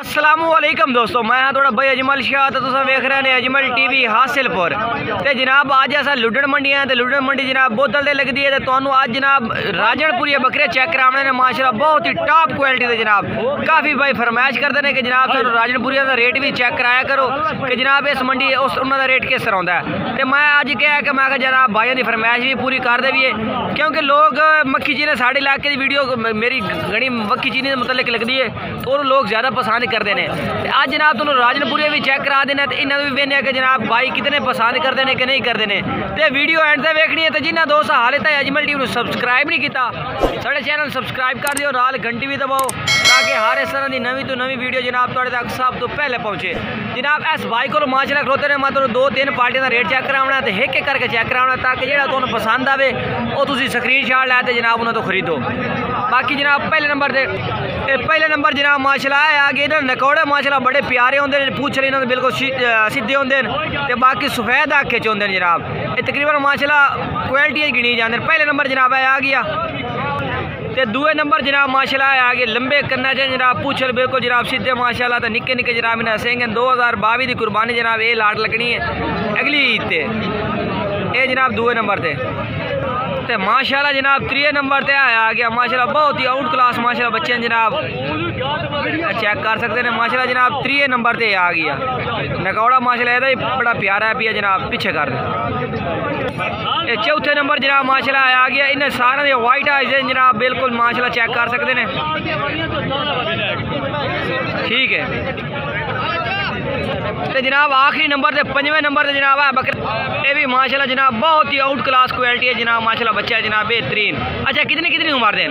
السلام علیکم دوستو، میں ہاں تھوڑا بھائی اجمل شاہ تو تصا ویکھ رہے ہیں اجمل ٹی وی حاصل پور تے جناب اج اسا لڈن منڈی ہیں، تے لڈن منڈی جناب بوتل تے لگدی ہے، تے تانوں اج جناب راجن پوری بکرے چیک کراونے نے، ماشاءاللہ بہت ہی ٹاپ کوالٹی دے جناب۔ کافی بھائی فرمائش کردے نے کہ جناب سانو راجن پوری دا ریٹ بھی چیک کرایا کرو، کہ جناب اس منڈی اس انہاں دا ریٹ کس طرح ہوندا ہے۔ تے میں اج کہیا کہ میں کہ جناب بھائیوں دی فرمائش بھی پوری کر دے بھی ہے کیونکہ لوگ مکھی جی نے ساڈے علاقے دی ویڈیو، میری گھنی مکھی جی چینی دے متعلق لگدی ہے، تو لوگ زیادہ پسند کرتے ہیں آج جناب تمہیں راجن پوری بھی چیک کرا دینا تو انہوں بھی وینے کہ جناب بھائی کتنے پسند کرتے ہیں کہ نہیں کرتے ہیں تو ویڈیو اینڈ سے ویکھنی ہے تو جنہ دوست حالے تک اجمل ٹی وی سبسکرائب نہیں کیتا سارے چینل سبسکرائب کر دیو نال گھنٹی بھی دباؤ تاکہ ہر اس طرح کی نوی تو نوی ویڈیو جناب تھوڑے تک سب تو پہلے پہنچے۔ جناب اس بھائی کو ماشاءاللہ کھلوتے نے میں دو تین پارٹیاں کا ریٹ چیک کراونا تو ایک ایک کر کے چیک کراونا تاکہ جہاں تمہیں پسند آئے وہ تھی سکرین شاٹ لے تو جناب انہوں تو خریدو۔ باقی جناب پہلے نمبر دے پہلے نمبر جناب ماشاءاللہ ہے آگے انہوں نکوڑے ماشاءاللہ بڑے پیارے ہوندے نے، پوچھ رہے بالکل سیدھے ہوندے نے۔ تے باقی سفید آکھے چ ہوندے نے جناب۔ یہ تقریباً ماشاءاللہ کوالٹی گنی جاندے پہلے نمبر جناب ہے آ گیا۔ تے دوے نمبر جناب، ماشاءاللہ آگے لمبے کرنا چاہیے جناب، پوچھ بالکل جناب، سیدھے ماشاءاللہ تے نکے نکے جناب انہیں سینگے دو ہزار باوی دی قربانی جناب یہ لاٹ لگنی ہے، اگلی عید تے۔ اے جناب، دوے نمبر تے۔ تے ماشاءاللہ جناب تریے نمبر تے آیا گیا۔ ماشاءاللہ بہت ہی آؤٹ کلاس ماشاءاللہ بچے ہیں جناب۔ اچھا، چیک کر سکتے ہیں۔ ماشاءاللہ جناب تریے نمبر تے آ گیا۔ نکوڑا ماشاءاللہ یہ بڑا پیارا ہے، پیا جناب پیچھے کر دیں چوتھے نمبر جناب ماشاءاللہ آ گیا۔ انہیں سارے دے وائٹ آئیز ہیں جناب، بالکل ماشاءاللہ چیک کر سکتے ہیں۔ ٹھیک ہے۔ تے جناب آخری نمبر تے پنجویں نمبر تے جناب ہے بکر یہ بھی ماشاءاللہ جناب بہت ہی آؤٹ کلاس کوالٹی ہے جناب ماشاءاللہ بچہ ہے جناب بہترین اچھا کتنی کتنی عمر دیں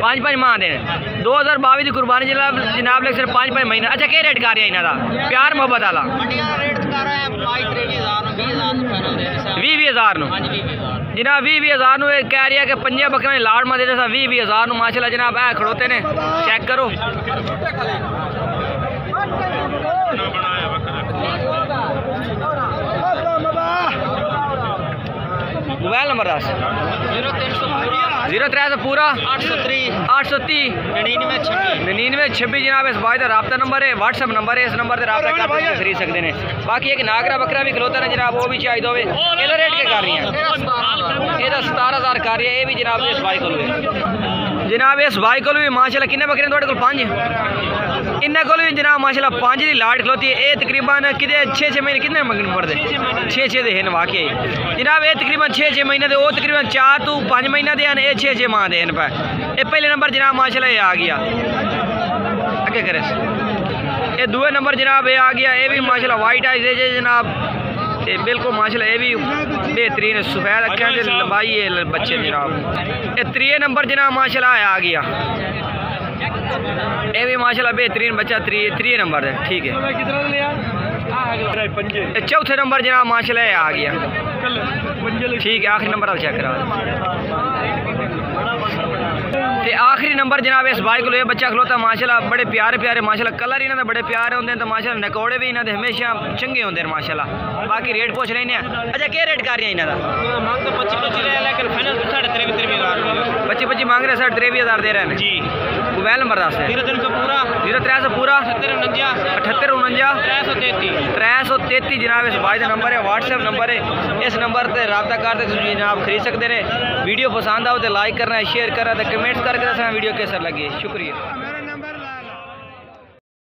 پانچ پانچ ماہ دیں دو ہزار باوی کی قربانی جناب جناب لگ سر پانچ پانچ مہینے اچھا کیا ریٹ کر رہا ہے انہوں کا پیار محبت والا بھی بھی ہزار نو جناب بھی بھی ہزار نو کہہ رہی ہے کہ پنجے بکرے لاڑ ماں دے سا بھی ہزار نو ماشاءاللہ جناب اے کھڑوتے نے چیک کرو موبائل نمبر دس زیرو تر سو پورا۔ آٹھ سو تی ننینوے چھبی جناب، اس بھائی کا رابطہ نمبر ہے، واٹس ایپ نمبر ہے، اس نمبر سے رابطہ کر کے خرید سکتے ہیں۔ باقی ایک ناگرا بکرا بھی کھلوتا ہے جناب، وہ بھی چاہیے ہوئے یہ ریٹ کے کر رہی ہیں؟ یہ ستارہ ہزار کر رہی ہے، یہ بھی جناب اس بھائی کو جناب، اس بھائی کو بھی ماشاءاللہ کنے بکرے تھوڑے کو پانچ انہیں کو بھی جناب ماشاءاللہ پانچ دی لاٹ کھلوتی ہے۔ یہ تقریباً کدے چھ چھ مہینے کتنے منگن پڑتے چھ چھ دے ہیں واقعی۔ جناب یہ تقریباً چھ چھ مہینے دے وہ تقریباً چار تو پانچ مہینہ دے ہیں یہ چھ چھ ماہ دے ہیں پہ۔ یہ پہلے نمبر جناب ماشاءاللہ یہ آ گیا۔ اگے کرے یہ دوے نمبر جناب یہ آ گیا یہ بھی ماشاءاللہ وائٹ آئیز ہے جی جناب۔ یہ بالکل ماشاءاللہ یہ بھی بہترین سفید اکھیاں دے لمبائی ہے بچے جناب یہ تریے نمبر جناب ماشاءاللہ آ گیا۔ یہ بھی ماشاءاللہ بہترین بچہ تری تری نمبر ہے، ٹھیک ہے۔ چوتھے نمبر جناب ماشاءاللہ آ گیا۔ ٹھیک ہے، آخری نمبر آپ چیک کرا۔ آخری نمبر جناب اس بھائی کو یہ بچہ کھلوتا ماشاءاللہ بڑے پیارے پیارے ماشاءاللہ کلر انہوں نے بڑے پیارے ہوندے ہیں تو ماشاءاللہ نکوڑے بھی نے ہمیشہ چنگے ہوندے ہیں ماشاءاللہ باقی ریٹ پوچھ لینے ہیں اچھا کیا ریٹ کر رہی ہیں پچی پچی مانگ رہے ساڑھے تریوی ہزار دے رہے ہیں جی موبائل نمبر دس ہے زیرو تر سو پورا اٹھتر انجا تر سو تیتی جناب اس بھائی کا نمبر ہے واٹس ایپ نمبر ہے اس نمبر سے رابطہ کرتے جناب خرید سکتے ہیں ویڈیو پسند آؤ تو لائک کرنا ہے شیئر کرنا ہے کمنٹس کر کے دسنا ویڈیو کیسا لگے شکریہ